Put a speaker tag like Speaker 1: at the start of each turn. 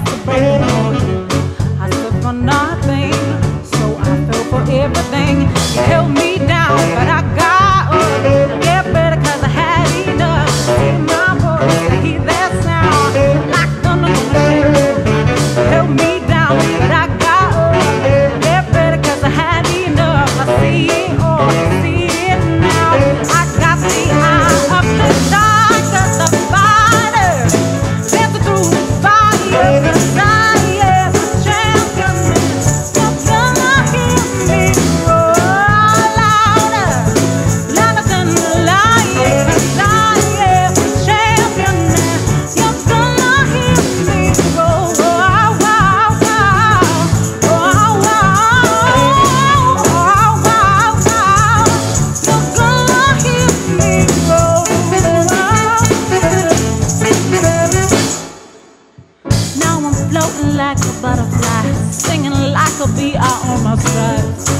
Speaker 1: has to break Out on my sides.